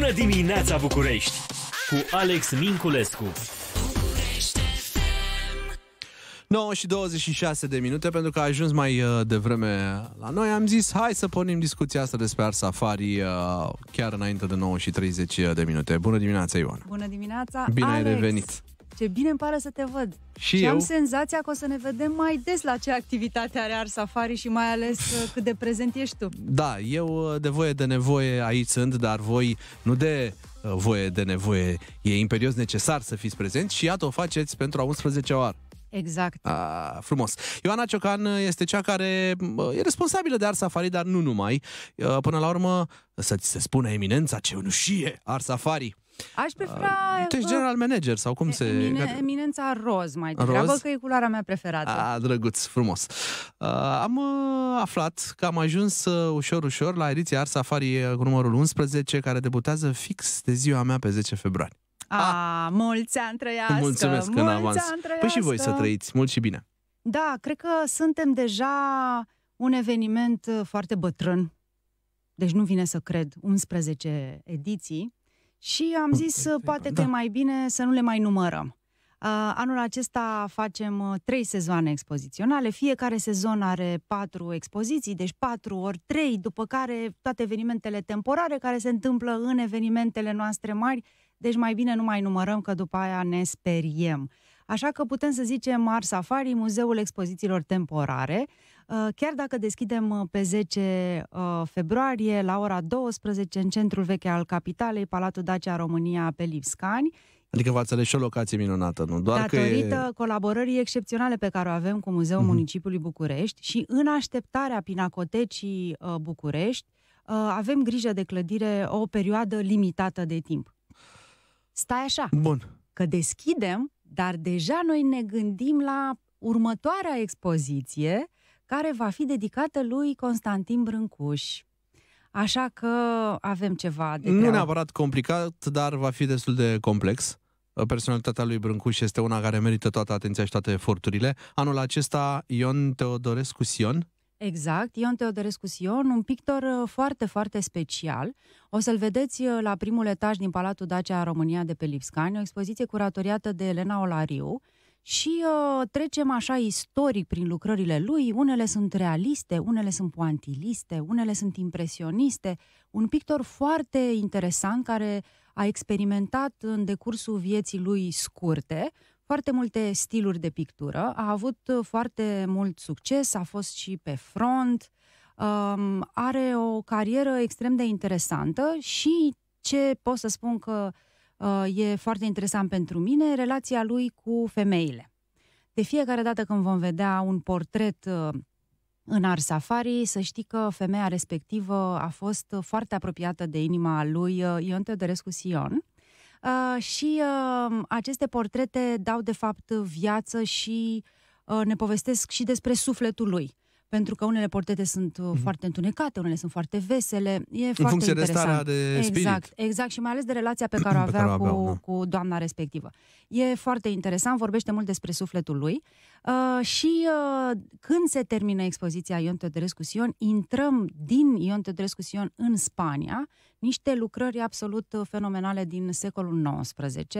Bună dimineața București cu Alex Minculescu. 9 și 26 de minute, pentru că a ajuns mai uh, devreme la noi, am zis hai să pornim discuția asta despre Ars Safari uh, chiar înainte de 9 și 30 de minute. Bună dimineața, Ioana! Bună dimineața, Bine ai Alex. revenit! Ce bine îmi pare să te văd. Și și eu. am senzația că o să ne vedem mai des la ce activitate are Ars Safari și mai ales uh, cât de prezent ești tu. Da, eu uh, de voie de nevoie aici sunt, dar voi nu de uh, voie de nevoie, e imperios necesar să fiți prezenți și iată o faceți pentru a 11 oară. Exact. A, frumos. Ioana Ciocan este cea care bă, e responsabilă de Ars Safari, dar nu numai. Uh, Până la urmă, să ți se spune eminența cenușie Ars Safari. Aș prefera... Tu ești uh, general manager sau cum se... Emine, eminența roz mai degrabă, Roz? că e culoarea mea preferată. A, drăguț, frumos. Uh, am uh, aflat că am ajuns uh, ușor, ușor la ediția Ars Safari uh, cu numărul 11, care debutează fix de ziua mea pe 10 februarie. A, mulți ani trăiască! Mulțumesc în mulți avans. ani Păi și voi să trăiască. trăiți mult și bine. Da, cred că suntem deja un eveniment uh, foarte bătrân. Deci nu vine să cred, 11 ediții. Și am zis, uh, poate că da. e mai bine să nu le mai numărăm. Uh, anul acesta facem uh, trei sezoane expoziționale. Fiecare sezon are patru expoziții, deci patru ori trei, după care toate evenimentele temporare care se întâmplă în evenimentele noastre mari. Deci mai bine nu mai numărăm, că după aia ne speriem. Așa că putem să zicem Ars Safari, Muzeul Expozițiilor Temporare, Uh, chiar dacă deschidem uh, pe 10 uh, februarie la ora 12 în centrul veche al capitalei, Palatul Dacia România pe Lipscani, Adică v-ați ales și o locație minunată, nu? Doar că datorită e... colaborării excepționale pe care o avem cu Muzeul Mhm. Municipiului București și în așteptarea Pinacotecii uh, București, uh, avem grijă de clădire o perioadă limitată de timp. Stai așa, Bun. că deschidem, dar deja noi ne gândim la următoarea expoziție care va fi dedicată lui Constantin Brâncuș. Așa că avem ceva de Nu treabă. neapărat complicat, dar va fi destul de complex. Personalitatea lui Brâncuș este una care merită toată atenția și toate eforturile. Anul acesta, Ion Teodorescu Sion, Exact, Ion Teodorescu Sion, un pictor uh, foarte, foarte special. O să-l vedeți uh, la primul etaj din Palatul Dacia România de pe Lipscani, o expoziție curatoriată de Elena Olariu și uh, trecem așa istoric prin lucrările lui. Unele sunt realiste, unele sunt poantiliste, unele sunt impresioniste. Un pictor foarte interesant care a experimentat în decursul vieții lui scurte foarte multe stiluri de pictură, a avut uh, foarte mult succes, a fost și pe front, um, are o carieră extrem de interesantă și ce pot să spun că uh, e foarte interesant pentru mine, relația lui cu femeile. De fiecare dată când vom vedea un portret uh, în Ars Safari, să știi că femeia respectivă a fost uh, foarte apropiată de inima lui uh, Ion Teodorescu Sion. Uh, și uh, aceste portrete dau de fapt viață și uh, ne povestesc și despre sufletul lui. Pentru că unele portrete sunt uh, foarte întunecate, unele sunt foarte vesele. E în foarte funcție de interesant. starea de spirit. Exact, exact. Și mai ales de relația pe care o Pe avea care o cu, aveau, da. cu doamna respectivă. E foarte interesant, vorbește mult despre sufletul lui. Uh, și uh, când se termină expoziția Ion Teodorescu Sion, intrăm din Ion Teodorescu Sion în Spania, niște lucrări absolut uh, fenomenale din secolul XIX.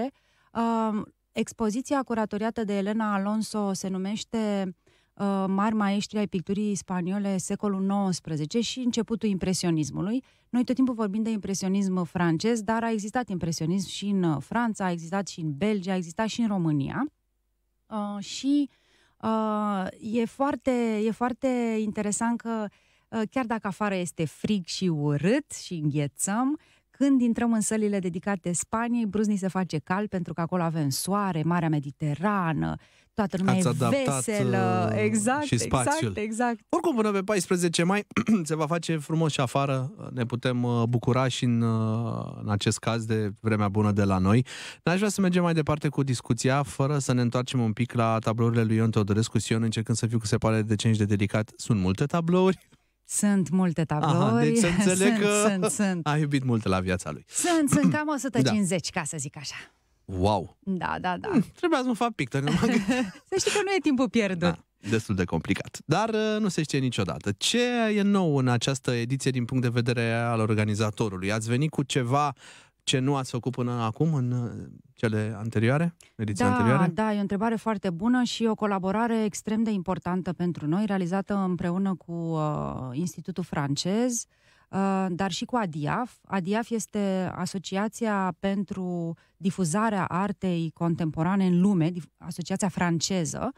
Uh, expoziția curatoriată de Elena Alonso se numește uh, Mari maestri ai picturii spaniole secolul XIX și începutul impresionismului. Noi tot timpul vorbim de impresionism francez, dar a existat impresionism și în uh, Franța, a existat și în Belgia, a existat și în România. Uh, și uh, e, foarte, e foarte interesant că uh, chiar dacă afară este frig și urât și înghețăm, când intrăm în sălile dedicate Spaniei, Bruzni se face cald pentru că acolo avem soare, Marea Mediterană, toată lumea Ați e adaptat, veselă. uh, Exact, și spațiul. exact, exact. Oricum, până pe 14 mai se va face frumos și afară. Ne putem uh, bucura și în, uh, în acest caz de vremea bună de la noi. N-aș vrea să mergem mai departe cu discuția, fără să ne întoarcem un pic la tablourile lui Ion Teodorescu Sion, încercând să fiu cât se pare de cenci de delicat. Sunt multe tablouri? Sunt multe tablouri. Aha, deci să înțeleg sunt, că sunt, sunt. a iubit multe la viața lui. Sunt, sunt cam 150, ca să zic așa. Wow! Da, da, da. Trebuia să nu fac pictori, nu mă gândesc. Să știi că nu e timpul pierdut. Da, destul de complicat. Dar uh, nu se știe niciodată. Ce e nou în această ediție din punct de vedere al organizatorului? Ați venit cu ceva ce nu ați făcut până acum în uh, cele anterioare, ediții da, anterioare? Da, e o întrebare foarte bună și o colaborare extrem de importantă pentru noi, realizată împreună cu uh, Institutul francez, uh, dar și cu ADIAF. ADIAF este Asociația pentru Difuzarea Artei Contemporane în Lume, asociația franceză,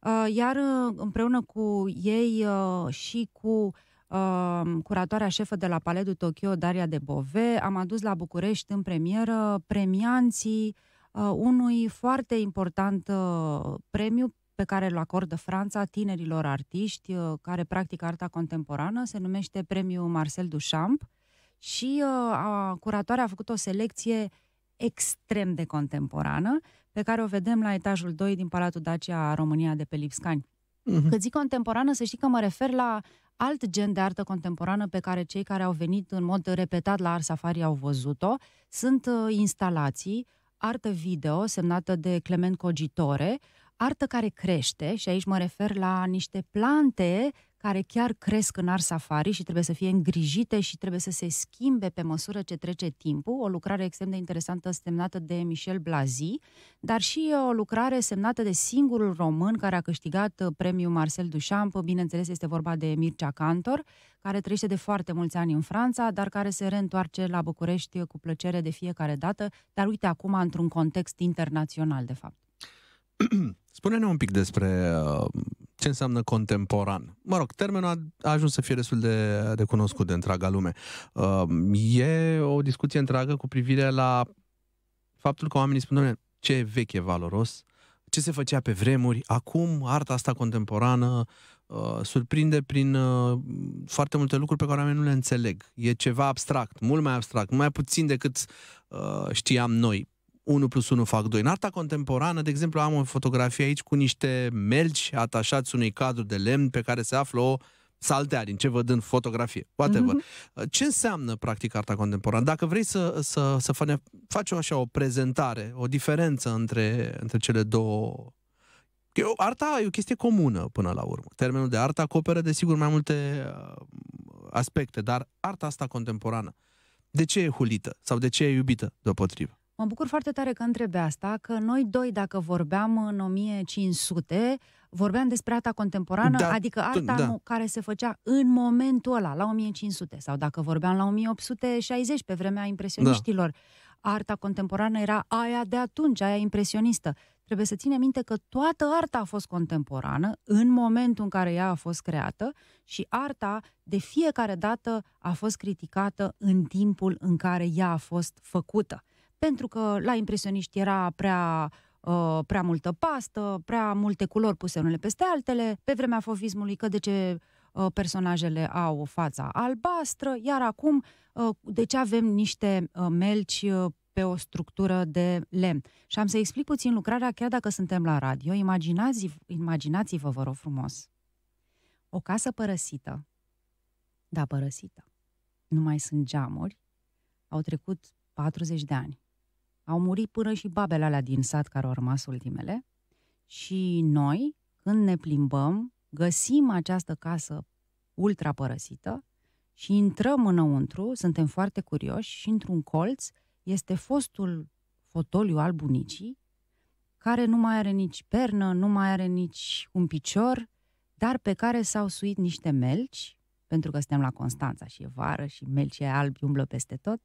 uh, iar uh, împreună cu ei uh, și cu uh, curatoarea șefă de la Paletul Tokyo, Daria de Bove, am adus la București în premieră premianții uh, unui foarte important uh, premiu pe care îl acordă Franța tinerilor artiști uh, care practică arta contemporană, se numește premiul Marcel Duchamp și uh, curatoarea a făcut o selecție extrem de contemporană pe care o vedem la etajul 2 din Palatul Dacia România de pe Lipscani. Uh-huh. Când zic contemporană, să știi că mă refer la alt gen de artă contemporană pe care cei care au venit în mod repetat la Art Safari au văzut-o. Sunt uh, instalații, artă video semnată de Clement Cogitore, artă care crește, și aici mă refer la niște plante care chiar cresc în ar safari și trebuie să fie îngrijite și trebuie să se schimbe pe măsură ce trece timpul. O lucrare extrem de interesantă semnată de Michel Blazi, dar și o lucrare semnată de singurul român care a câștigat uh, premiul Marcel Duchamp. Bineînțeles, este vorba de Mircea Cantor, care trăiește de foarte mulți ani în Franța, dar care se reîntoarce la București cu plăcere de fiecare dată, dar uite acum într-un context internațional, de fapt. Spune-ne un pic despre uh, ce înseamnă contemporan. Mă rog, termenul a, a ajuns să fie destul de, de cunoscut de întreaga lume. Uh, e o discuție întreagă cu privire la faptul că oamenii spun, ce e vechi e valoros, ce se făcea pe vremuri, acum arta asta contemporană uh, surprinde prin uh, foarte multe lucruri pe care oamenii nu le înțeleg. E ceva abstract, mult mai abstract, mai puțin decât uh, știam noi. 1 plus 1 fac 2. În arta contemporană, de exemplu, am o fotografie aici cu niște melci atașați unui cadru de lemn pe care se află o saltea din ce văd în fotografie. Whatever. Mm-hmm. Ce înseamnă, practic, arta contemporană? Dacă vrei să, să, să fane, faci o, așa o prezentare, o diferență între, între cele două Eu, arta e o chestie comună până la urmă. Termenul de artă acoperă, desigur, mai multe uh, aspecte, dar arta asta contemporană, de ce e hulită sau de ce e iubită deopotrivă? Mă bucur foarte tare că întrebe asta, că noi doi, dacă vorbeam în 1500, vorbeam despre arta contemporană, da, adică arta da. care se făcea în momentul ăla, la 1500, sau dacă vorbeam la 1860, pe vremea impresioniștilor. Da. Arta contemporană era aia de atunci, aia impresionistă. Trebuie să ținem minte că toată arta a fost contemporană în momentul în care ea a fost creată și arta de fiecare dată a fost criticată în timpul în care ea a fost făcută pentru că la impresioniști era prea uh, prea multă pastă, prea multe culori puse unele peste altele, pe vremea fofismului că de ce uh, personajele au fața albastră, iar acum uh, de ce avem niște uh, melci uh, pe o structură de lemn. Și am să explic puțin lucrarea, chiar dacă suntem la radio. Imaginați, imaginați-vă, vă rog frumos, o casă părăsită, da, părăsită. Nu mai sunt geamuri, au trecut 40 de ani. Au murit până și babele alea din sat care au rămas ultimele. Și noi, când ne plimbăm, găsim această casă ultra părăsită și intrăm înăuntru, suntem foarte curioși și într-un colț este fostul fotoliu al bunicii, care nu mai are nici pernă, nu mai are nici un picior, dar pe care s-au suit niște melci, pentru că suntem la Constanța și e vară și melcii albi umblă peste tot,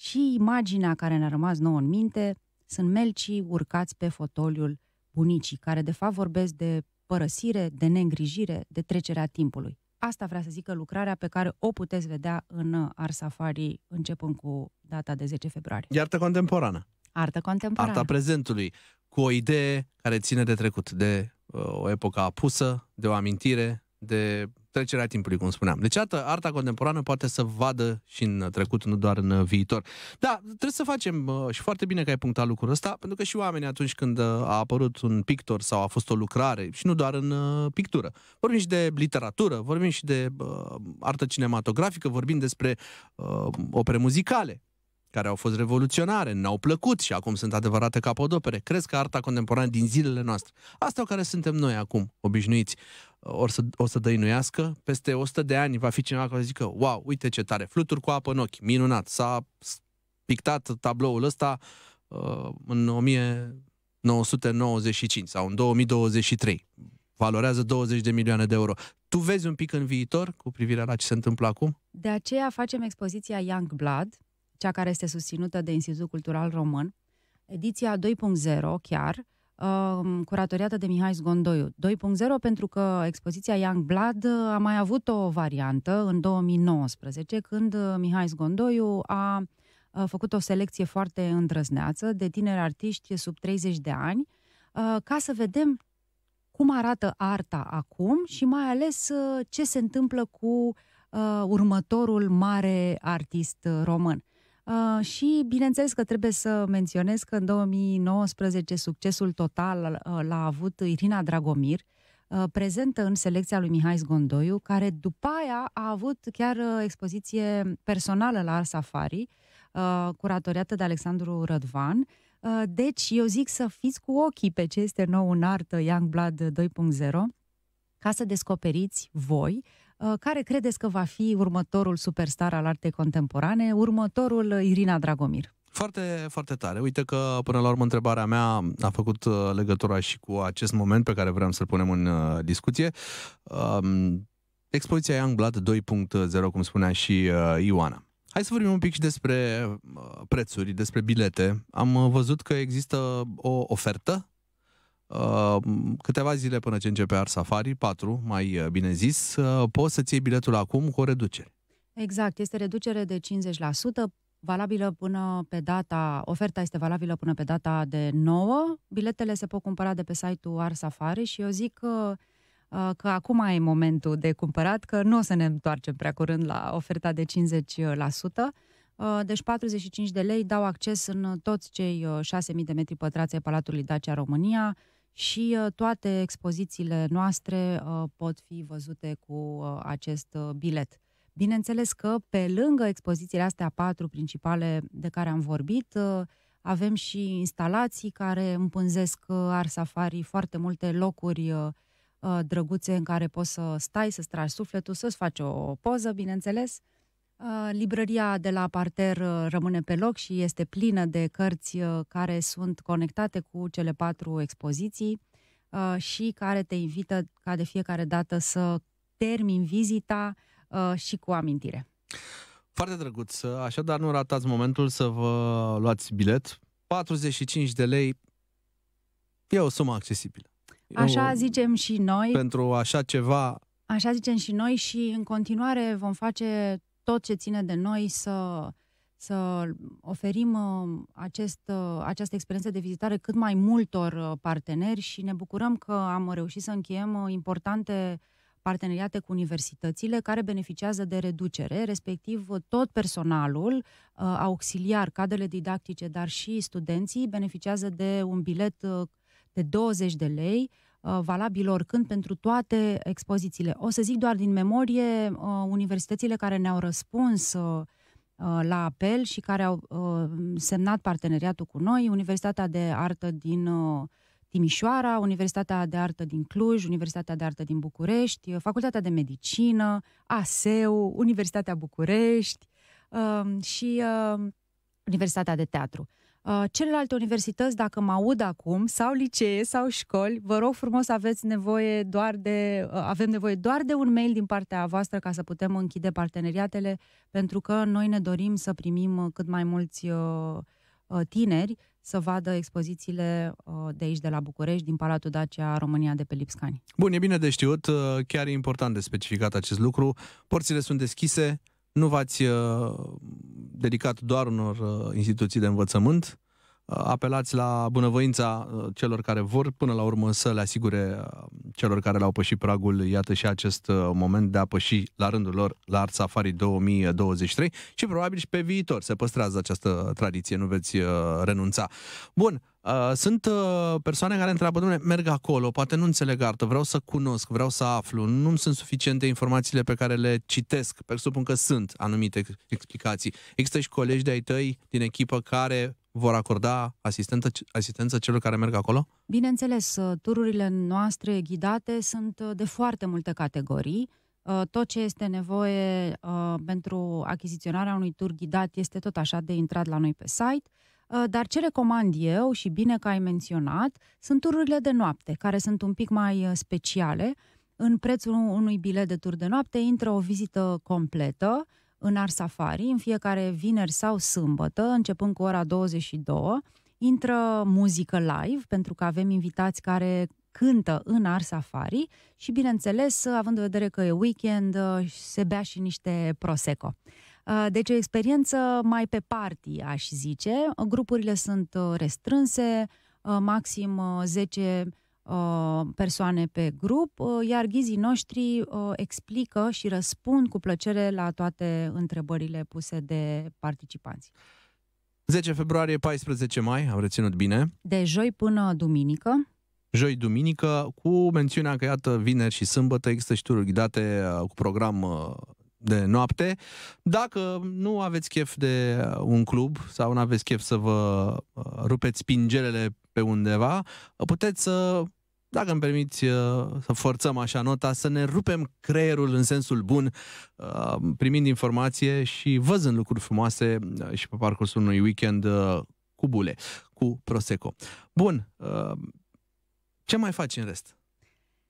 și imaginea care ne-a rămas nouă în minte sunt melcii urcați pe fotoliul bunicii, care de fapt vorbesc de părăsire, de neîngrijire, de trecerea timpului. Asta vrea să zică lucrarea pe care o puteți vedea în Art Safari începând cu data de 10 februarie. E artă contemporană. Artă contemporană. Arta prezentului, cu o idee care ține de trecut, de uh, o epocă apusă, de o amintire, de trecerea timpului, cum spuneam. Deci, arta, arta contemporană poate să vadă și în trecut, nu doar în viitor. Da, trebuie să facem, uh, și foarte bine că ai punctat lucrul ăsta, pentru că și oamenii atunci când uh, a apărut un pictor sau a fost o lucrare, și nu doar în uh, pictură, vorbim și de literatură, vorbim și de uh, artă cinematografică, vorbim despre uh, opere muzicale, care au fost revoluționare, ne-au plăcut și acum sunt adevărate capodopere. Crezi că arta contemporană din zilele noastre, asta care suntem noi acum, obișnuiți, o să, o să dăinuiască, peste 100 de ani va fi cineva care zică, wow, uite ce tare, fluturi cu apă în ochi, minunat, s-a pictat tabloul ăsta uh, în 1995 sau în 2023. Valorează 20 de milioane de euro. Tu vezi un pic în viitor cu privire la ce se întâmplă acum? De aceea facem expoziția Young Blood, cea care este susținută de Institutul Cultural Român, ediția 2.0 chiar, uh, curatoriată de Mihai Zgondoiu. 2.0 pentru că expoziția Young Blood a mai avut o variantă în 2019, când uh, Mihai Zgondoiu a făcut o selecție foarte îndrăzneață de tineri artiști sub 30 de ani, uh, ca să vedem cum arată arta acum și mai ales uh, ce se întâmplă cu uh, următorul mare artist român. Uh, și bineînțeles că trebuie să menționez că în 2019 succesul total uh, l-a avut Irina Dragomir, uh, prezentă în selecția lui Mihai Zgondoiu, care după aia a avut chiar uh, expoziție personală la Art Safari, uh, curatoriată de Alexandru Rădvan. Uh, deci eu zic să fiți cu ochii pe ce este nou în artă Young Blood 2.0 ca să descoperiți voi Uh, care credeți că va fi următorul superstar al artei contemporane, următorul Irina Dragomir? Foarte, foarte tare. Uite că, până la urmă, întrebarea mea a făcut uh, legătura și cu acest moment pe care vreau să-l punem în uh, discuție. Um, expoziția Young Blood 2.0, cum spunea și Ioana. Hai să vorbim un pic și despre prețuri, despre bilete. Am văzut că există o ofertă Uh, câteva zile până ce începe Art Safari, patru, mai uh, bine zis, uh, poți să-ți iei biletul acum cu o reducere. Exact, este reducere de 50%, valabilă până pe data, oferta este valabilă până pe data de 9, biletele se pot cumpăra de pe site-ul Art Safari și eu zic că, că acum e momentul de cumpărat, că nu o să ne întoarcem prea curând la oferta de 50%. Deci 45 de lei dau acces în toți cei 6.000 de metri pătrați ai Palatului Dacia România, și uh, toate expozițiile noastre uh, pot fi văzute cu uh, acest bilet. Bineînțeles că pe lângă expozițiile astea patru principale de care am vorbit, avem și instalații care împânzesc Ar Safari, foarte multe locuri drăguțe în care poți să stai, să-ți tragi sufletul, să-ți faci o poză, bineînțeles. Librăria de la parter rămâne pe loc și este plină de cărți care sunt conectate cu cele patru expoziții și care te invită ca de fiecare dată să termin vizita și cu amintire. Foarte drăguț. Așadar, nu ratați momentul să vă luați bilet. 45 de lei e o sumă accesibilă. Așa zicem și noi. Pentru așa ceva... Așa zicem și noi și în continuare vom face tot ce ține de noi să, să oferim uh, acest, uh, această experiență de vizitare cât mai multor uh, parteneri și ne bucurăm că am reușit să încheiem importante parteneriate cu universitățile care beneficiază de reducere, respectiv tot personalul auxiliar, cadrele didactice, dar și studenții beneficiază de un bilet de 20 de lei Uh, valabil oricând pentru toate expozițiile. O să zic doar din memorie uh, universitățile care ne-au răspuns uh, la apel și care au semnat parteneriatul cu noi, Universitatea de Artă din Timișoara, Universitatea de Artă din Cluj, Universitatea de Artă din București, Facultatea de Medicină, ASEU, Universitatea București și Universitatea de Teatru. Uh, celelalte universități, dacă mă aud acum, sau licee, sau școli, vă rog frumos aveți nevoie doar de, uh, avem nevoie doar de un mail din partea voastră ca să putem închide parteneriatele, pentru că noi ne dorim să primim uh, cât mai mulți uh, uh, tineri să vadă expozițiile uh, de aici, de la București, din Palatul Dacia România de pe Lipscani. Bun, e bine de știut, chiar e important de specificat acest lucru. Porțile sunt deschise, nu v-ați uh, dedicat doar unor uh, instituții de învățământ, uh, apelați la bunăvoința celor care vor până la urmă să le asigure celor care l-au pășit pragul, iată și acest moment de a păși la rândul lor la Art Safari 2023 și probabil și pe viitor se păstrează această tradiție, nu veți renunța. Bun, Uh, sunt uh, persoane care întreabă, domnule, merg acolo, poate nu înțeleg artă, vreau să cunosc, vreau să aflu, nu sunt suficiente informațiile pe care le citesc, presupun că sunt anumite explicații. Există și colegi de-ai tăi din echipă care vor acorda asistență, asistență celor care merg acolo? Bineînțeles, uh, tururile noastre ghidate sunt uh, de foarte multe categorii, Uh, tot ce este nevoie uh, pentru achiziționarea unui tur ghidat este tot așa de intrat la noi pe site. Uh, dar ce recomand eu, și bine că ai menționat, sunt tururile de noapte, care sunt un pic mai uh, speciale. În prețul unui bilet de tur de noapte intră o vizită completă în Ar Safari, în fiecare vineri sau sâmbătă, începând cu ora 22. Intră muzică live, pentru că avem invitați care cântă în Ar Safari și, bineînțeles, având în vedere că e weekend, uh, se bea și niște Prosecco. Uh, deci o experiență mai pe party, aș zice. Grupurile sunt uh, restrânse, maxim 10 persoane pe grup, iar ghizii noștri explică și răspund cu plăcere la toate întrebările puse de participanți. 10 februarie, 14 mai, am reținut bine. De joi până duminică joi, duminică, cu mențiunea că, iată, vineri și sâmbătă există și tururi ghidate uh, cu program uh, de noapte. Dacă nu aveți chef de uh, un club sau nu aveți chef să vă rupeți pingelele pe undeva, puteți să, dacă îmi permiți să forțăm așa nota, să ne rupem creierul în sensul bun, primind informație și văzând lucruri frumoase și pe parcursul unui weekend cu bule, cu Prosecco. Bun, ce mai faci în rest?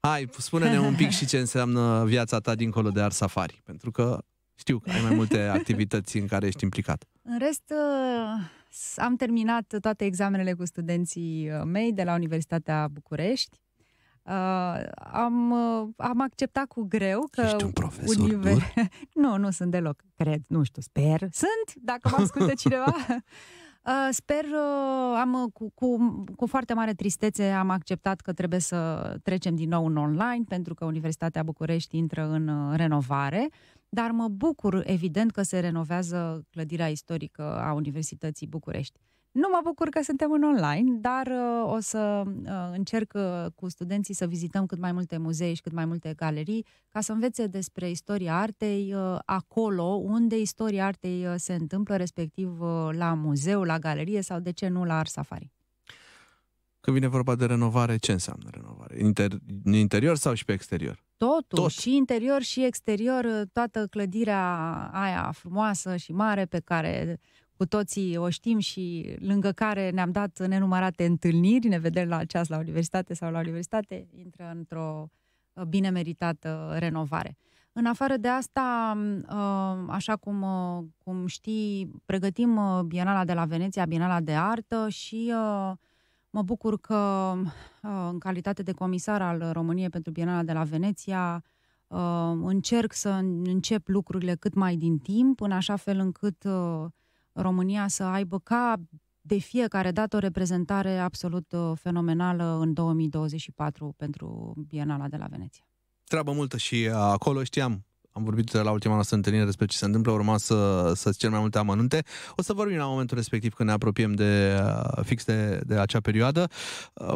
Hai, spune-ne un pic și ce înseamnă viața ta dincolo de Art Safari, pentru că știu că ai mai multe activități în care ești implicat. În rest, uh, am terminat toate examenele cu studenții uh, mei de la Universitatea București. Uh, am, am acceptat cu greu că... Ești un profesor univer... nu, nu sunt deloc, cred, nu știu, sper. Sunt, dacă mă ascultă cineva. Uh, sper, uh, am uh, cu, cu, cu foarte mare tristețe am acceptat că trebuie să trecem din nou în online, pentru că Universitatea București intră în renovare, dar mă bucur, evident, că se renovează clădirea istorică a Universității București. Nu mă bucur că suntem în online, dar uh, o să uh, încerc uh, cu studenții să vizităm cât mai multe muzee și cât mai multe galerii, ca să învețe despre istoria artei uh, acolo unde istoria artei uh, se întâmplă, respectiv uh, la muzeu, la galerie sau de ce nu la Art Safari. Când vine vorba de renovare, ce înseamnă renovare? Inter- în interior sau și pe exterior? Totul, Tot. și interior și exterior, uh, toată clădirea aia frumoasă și mare pe care cu toții o știm și lângă care ne-am dat nenumărate întâlniri, ne vedem la ceas la universitate sau la universitate, intră într-o uh, bine meritată renovare. În afară de asta, uh, așa cum, uh, cum știi, pregătim Bienala de la Veneția, Bienala de Artă și mă bucur că, în calitate de comisar al României pentru Bienala de la Veneția, încerc să încep lucrurile cât mai din timp, în așa fel încât România să aibă ca de fiecare dată o reprezentare absolut uh, fenomenală în 2024 pentru Bienala de la Veneția. Treabă multă și uh, acolo știam am vorbit la ultima noastră întâlnire despre ce se întâmplă, urma să, să cer mai multe amănunte. O să vorbim la momentul respectiv când ne apropiem de uh, fix de, de acea perioadă.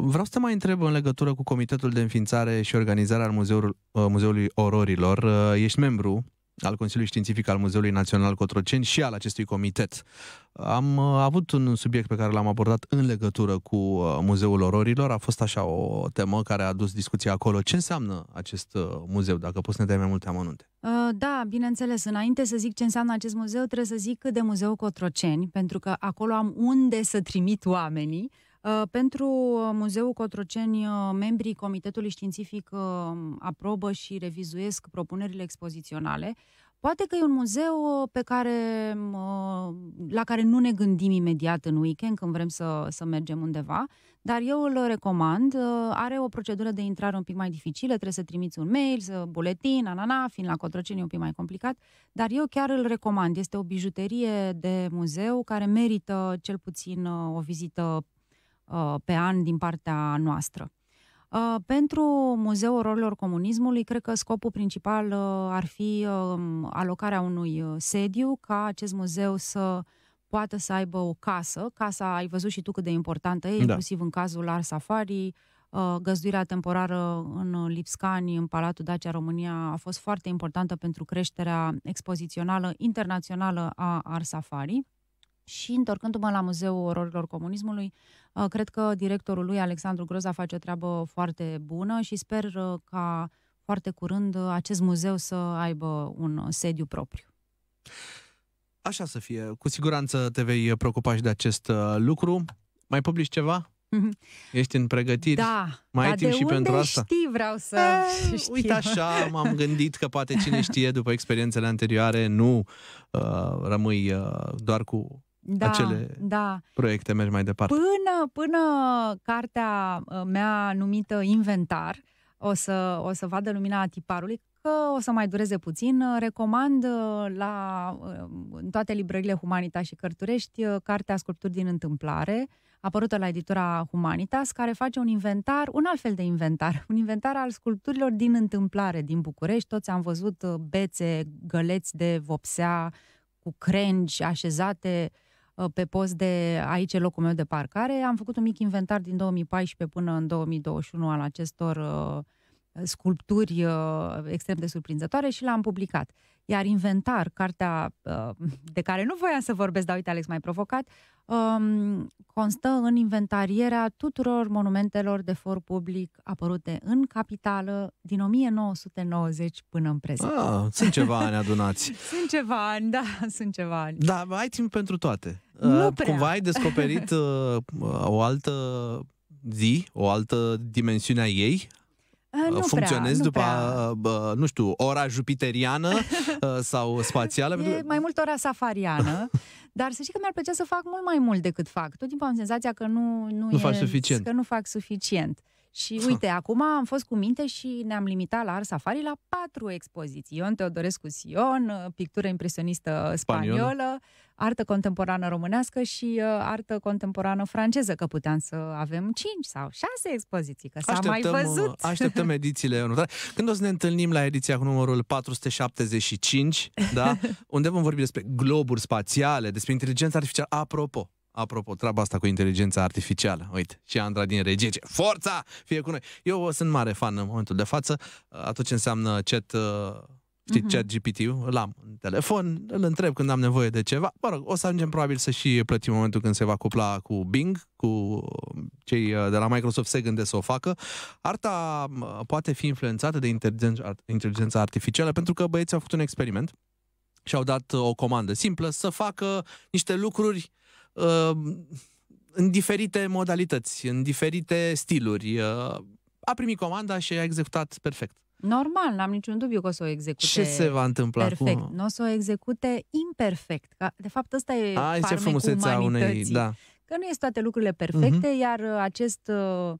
Vreau să te mai întreb în legătură cu Comitetul de Înființare și Organizare al Muzeului, Muzeului Ororilor. Ești membru al Consiliului Științific al Muzeului Național Cotroceni și al acestui comitet. Am uh, avut un subiect pe care l-am abordat în legătură cu uh, Muzeul Ororilor. A fost așa o temă care a dus discuția acolo. Ce înseamnă acest uh, muzeu, dacă poți să ne dai mai multe amănunte? Da, bineînțeles. Înainte să zic ce înseamnă acest muzeu, trebuie să zic de Muzeul Cotroceni, pentru că acolo am unde să trimit oamenii. Pentru Muzeul Cotroceni, membrii Comitetului Științific aprobă și revizuiesc propunerile expoziționale. Poate că e un muzeu uh, pe care, uh, la care nu ne gândim imediat în weekend când vrem să, să mergem undeva, dar eu îl recomand. Uh, are o procedură de intrare un pic mai dificilă, trebuie să trimiți un mail, să buletin, anana, fiind la Cotroceni e un pic mai complicat, dar eu chiar îl recomand. Este o bijuterie de muzeu care merită cel puțin o vizită pe an din partea noastră. Uh, pentru Muzeul Ororilor Comunismului, cred că scopul principal uh, ar fi uh, alocarea unui sediu ca acest muzeu să poată să aibă o casă. Casa, ai văzut și tu cât de importantă e, da. inclusiv în cazul Ars Safari, găzduirea temporară în Lipscani, în Palatul Dacia România, a fost foarte importantă pentru creșterea expozițională internațională a Ars Safari. Și întorcându-mă la Muzeul Ororilor Comunismului, uh, cred că directorul lui, Alexandru Groza, face o treabă foarte bună și sper uh, ca foarte curând acest muzeu să aibă un sediu propriu. Așa să fie. Cu siguranță te vei preocupa și de acest uh, lucru. Mai publici ceva? Ești în pregătiri? Da. Mai ai timp de și unde pentru asta? știi, vreau să E, știu. Uite așa, m-am gândit că poate cine știe după experiențele anterioare nu uh, rămâi uh, doar cu da, acele da. proiecte, mergi mai departe. Până, până cartea uh, mea numită Inventar o să, o să vadă lumina tiparului, că o să mai dureze puțin, uh, recomand uh, la, în toate librările Humanitas și Cărturești cartea Sculpturi din întâmplare, apărută la editura Humanitas, care face un inventar, un alt fel de inventar, un inventar al sculpturilor din întâmplare din București. Toți am văzut bețe, găleți de vopsea, cu crengi așezate pe post de aici e locul meu de parcare. Am făcut un mic inventar din 2014 până în 2021 al acestor uh, sculpturi uh, extrem de surprinzătoare și l-am publicat. Iar Inventar, cartea uh, de care nu voiam să vorbesc, dar uite, Alex m-ai provocat, um, constă în inventarierea tuturor monumentelor de for public apărute în capitală din 1990 până în prezent. Ah, sunt ceva ani adunați. sunt ceva ani, da, sunt ceva ani. Da, ai timp pentru toate. Nu uh, prea. Cumva ai descoperit uh, o altă zi, o altă dimensiune a ei? Uh, nu Funcționezi prea, nu după, prea. bă, nu știu, ora jupiteriană uh, sau spațială? E Pentru- mai mult ora safariană, dar să știi că mi-ar plăcea să fac mult mai mult decât fac. Tot timpul am senzația că nu, nu, Nu e, faci suficient. Că nu fac suficient. Și uite, acum am fost cu minte și ne-am limitat la Art Safari la patru expoziții. Ion Teodorescu Sion, pictură impresionistă spaniolă, Spaniolă. artă contemporană românească și uh, artă contemporană franceză, că puteam să avem cinci sau șase expoziții, că s-a mai văzut. uh, așteptăm edițiile următoare. Când o să ne întâlnim la ediția cu numărul 475, da? unde vom vorbi despre globuri spațiale, despre inteligența artificială. Apropo, Apropo, treaba asta cu inteligența artificială. Uite, și Andra din regie, ce forța fie cu noi. Eu sunt mare fan în momentul de față. Atunci înseamnă chat, uh, știi, Mhm. chat GPT-ul, îl am în telefon, îl întreb când am nevoie de ceva. Mă rog, o să ajungem probabil să și plătim în momentul când se va cupla cu Bing, cu cei uh, de la Microsoft se gândesc să o facă. Arta uh, poate fi influențată de inteligența, inteligența artificială pentru că băieții au făcut un experiment și au dat uh, o comandă simplă să facă niște lucruri uh, în diferite modalități, în diferite stiluri. Uh, a primit comanda și a executat perfect. Normal, n-am niciun dubiu că o să o execute Ce se va întâmpla perfect. cu... Nu o să o execute imperfect. Ca, de fapt, ăsta e Ai, ce farmecul frumusețea unei... umanității. Da. Că nu este toate lucrurile perfecte, Mhm. iar uh, acest uh,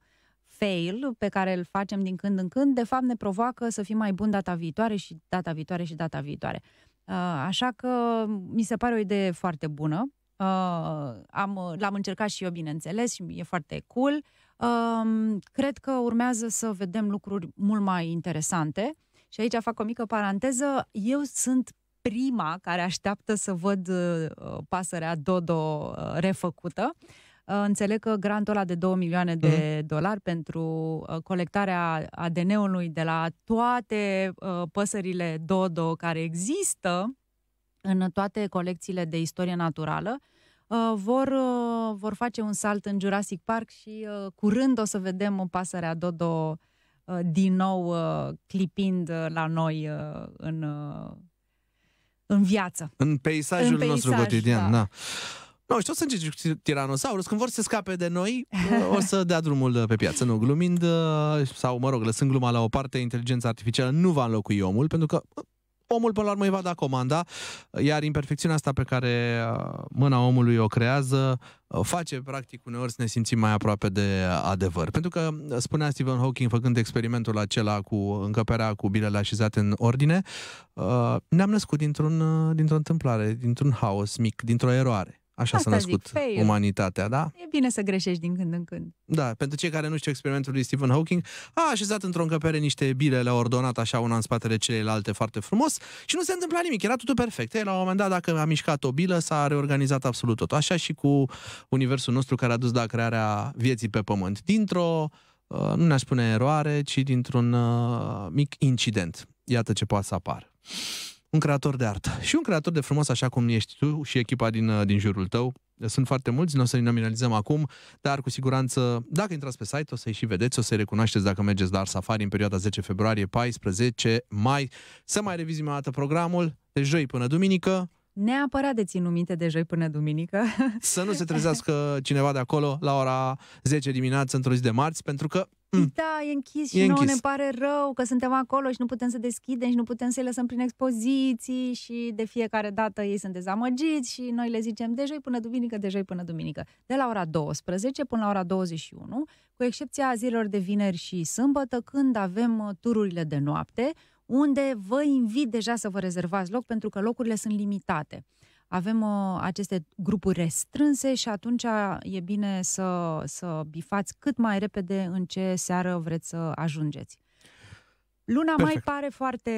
fail pe care îl facem din când în când, de fapt ne provoacă să fim mai buni data viitoare și data viitoare și data viitoare. Uh, Așa că mi se pare o idee foarte bună. Uh, am, l-am încercat și eu, bineînțeles, și e foarte cool. Uh, cred că urmează să vedem lucruri mult mai interesante. Și aici fac o mică paranteză. Eu sunt prima care așteaptă să văd uh, pasărea Dodo uh, refăcută. Uh, înțeleg că grantul ăla de 2 milioane de Mhm. dolari pentru uh, colectarea ADN-ului de la toate uh, păsările Dodo care există în toate colecțiile de istorie naturală, uh, vor, uh, vor face un salt în Jurassic Park și uh, curând o să vedem o pasărea Dodo uh, din nou uh, clipind uh, la noi uh, în, uh, în viață. În peisajul În nostru peisaj, cotidian, da. da. Nu, știu, o să încerci cu Tiranosaurus, când vor să scape de noi, o să dea drumul pe piață. Nu, glumind, uh, sau mă rog, lăsând gluma la o parte, inteligența artificială nu va înlocui omul, pentru că uh, omul până la urmă îi va da comanda, iar imperfecțiunea asta pe care uh, mâna omului o creează uh, face practic uneori să ne simțim mai aproape de adevăr. Pentru că uh, spunea Stephen Hawking făcând experimentul acela cu încăperea cu bilele așezate în ordine, uh, ne-am născut dintr-un, uh, dintr-o întâmplare, dintr-un haos mic, dintr-o eroare. Așa Asta s-a zic, născut fail. umanitatea, da? E bine să greșești din când în când. Da, pentru cei care nu știu experimentul lui Stephen Hawking, a așezat într-o încăpere niște bile, le-a ordonat așa una în spatele celelalte foarte frumos și nu se întâmpla nimic, era totul perfect. Ei, la un moment dat, dacă a mișcat o bilă, s-a reorganizat absolut tot. Așa și cu universul nostru care a dus la crearea vieții pe pământ. Dintr-o, uh, nu ne-aș spune eroare, ci dintr-un uh, mic incident. Iată ce poate să apară. Un creator de artă și un creator de frumos, așa cum ești tu și echipa din, uh, din jurul tău. Sunt foarte mulți, nu o să-i nominalizăm acum, dar cu siguranță, dacă intrați pe site, o să-i și vedeți, o să-i recunoașteți dacă mergeți la Art Safari în perioada 10 februarie-14 mai. Să mai revizim o dată programul, de joi până duminică, Neapărat de ținut minte de joi până duminică. să nu se trezească cineva de acolo la ora 10 dimineață într-o zi de marți, pentru că Mm. Da, e închis și E nouă închis. ne pare rău că suntem acolo și nu putem să deschidem și nu putem să-i lăsăm prin expoziții și de fiecare dată ei sunt dezamăgiți și noi le zicem de joi până duminică, de joi până duminică. De la ora 12 până la ora 21, cu excepția zilelor de vineri și sâmbătă, când avem uh, tururile de noapte, unde vă invit deja să vă rezervați loc pentru că locurile sunt limitate avem uh, aceste grupuri restrânse și atunci e bine să, să bifați cât mai repede în ce seară vreți să ajungeți. Luna Perfect. mai pare foarte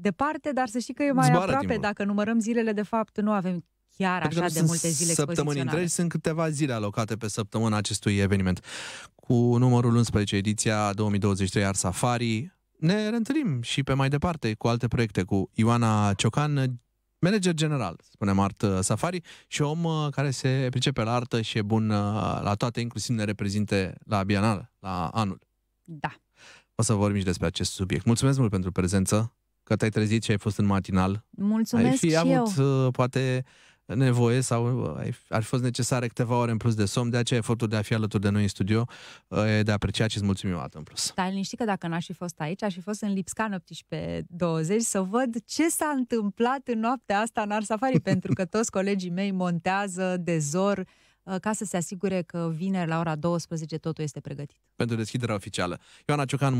departe, dar să știi că e mai Zboară aproape. timpul. Dacă numărăm zilele, de fapt, nu avem chiar Pentru că așa nu de sunt multe zile săptămâni expoziționale. întregi, sunt câteva zile alocate pe săptămâna acestui eveniment. Cu numărul 11, ediția 2023 Art Safari, ne reîntâlnim și pe mai departe cu alte proiecte, cu Ioana Ciocan, manager general, spunem Art Safari, și om uh, care se pricepe la artă și e bun uh, la toate, inclusiv ne reprezinte la Bienal, la anul. Da. O să vorbim și despre acest subiect. Mulțumesc mult pentru prezență, că te-ai trezit și ai fost în matinal. Mulțumesc ai fi și avut, eu. uh, poate, nevoie sau uh, ai- ar fi fost necesare câteva ore în plus de somn, de aceea efortul de a fi alături de noi în studio uh, e de apreciat și îți mulțumim o dată în plus. Stai liniștit că dacă n-aș fi fost aici, aș fi fost în Lipscan 18-20 să văd ce s-a întâmplat în noaptea asta în Art Safari, pentru că toți colegii mei montează de zor uh, ca să se asigure că vineri la ora 12 totul este pregătit. Pentru deschiderea oficială. Ioana Ciocan,